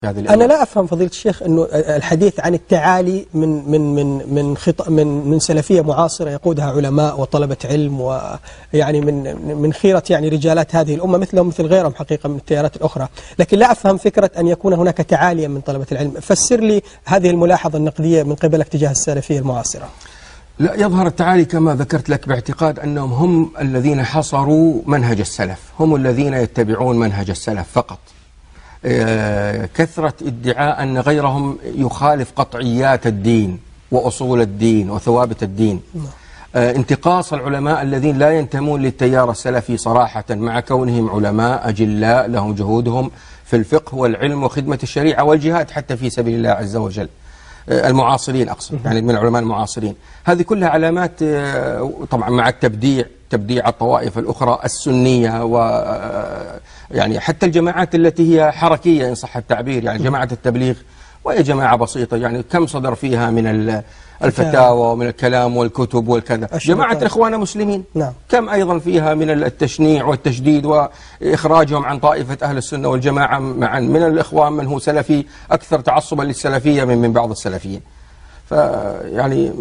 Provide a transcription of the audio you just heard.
في هذه أنا لا أفهم فضيلة الشيخ أنه الحديث عن التعالي من من من من خط من من سلفية معاصرة يقودها علماء وطلبة علم ويعني من من خيرة يعني رجالات هذه الأمة مثلهم مثل غيرهم حقيقة من التيارات الأخرى، لكن لا أفهم فكرة أن يكون هناك تعاليا من طلبة العلم، فسر لي هذه الملاحظة النقدية من قبلك تجاه السلفية المعاصرة. لا يظهر التعالي كما ذكرت لك باعتقاد أنهم هم الذين حصروا منهج السلف. هم الذين يتبعون منهج السلف فقط. كثرة ادعاء أن غيرهم يخالف قطعيات الدين وأصول الدين وثوابت الدين. آه، انتقاص العلماء الذين لا ينتمون للتيار السلفي صراحة مع كونهم علماء أجلاء لهم جهودهم في الفقه والعلم وخدمة الشريعة والجهاد حتى في سبيل الله عز وجل. آه، المعاصرين أقصد يعني من العلماء المعاصرين. هذه كلها علامات آه، طبعا مع التبديع تبديع الطوائف الأخرى السنية و آه، يعني حتى الجماعات التي هي حركية إن صح التعبير يعني جماعة التبليغ وهي جماعة بسيطة يعني كم صدر فيها من ال- الفتاوى ومن الكلام والكتب والكذا. جماعة طائفة. إخوان مسلمين نعم. كم أيضا فيها من التشنيع والتشديد وإخراجهم عن طائفة أهل السنة والجماعة معا؟ من الإخوان من هو سلفي؟ أكثر تعصبا للسلفية من من بعض السلفيين. فيعني